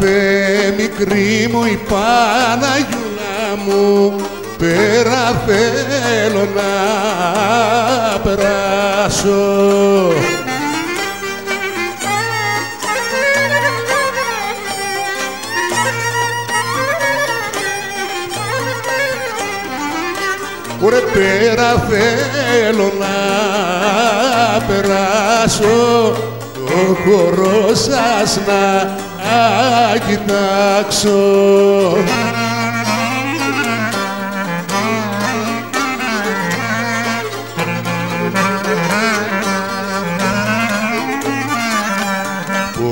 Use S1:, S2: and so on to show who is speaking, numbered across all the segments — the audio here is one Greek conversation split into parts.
S1: Θε μικρή μου η Παναγιούλα μου πέρα θέλω να περάσω. Ωρε πέρα θέλω να περάσω. Το χώρο σας να κοιτάξω.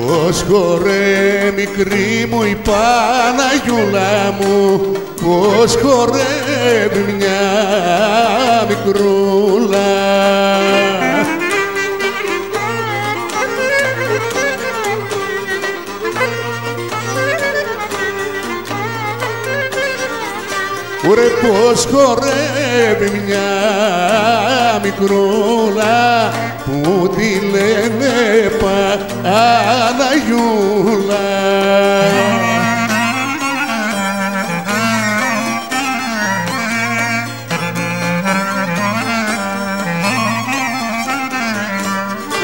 S1: Πώς χωρέ μικρή μου η Παναγιούλα μου Πώς χορεύει μια μικρούλα Ωρε πως χορεύει μια μικρούλα που τη λένε Παναγιούλα.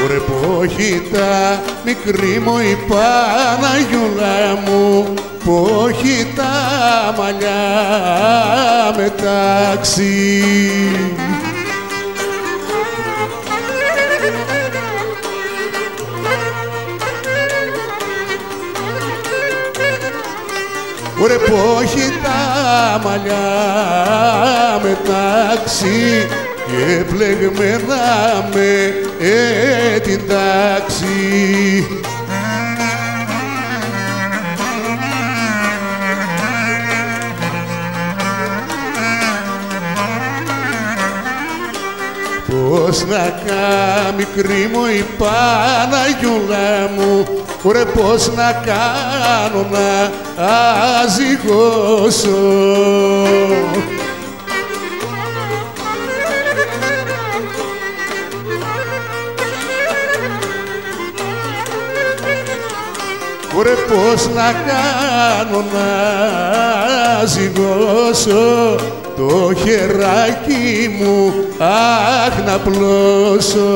S1: Ωρε πόχητα μικρή μου η Παναγιούλα μου πόχη τα μαλλιά μεταξύ Ωρε πόχη τα μαλλιά μεταξύ και πλεγμένα με ε, την τάξη. Πώς να κάνω μικρή μου η Παναγιούλα μου Ρε πώς να κάνω να αζυγώσω. Ρε πώς να κάνω να ζυγώσω το χεράκι μου αχ να πλώσω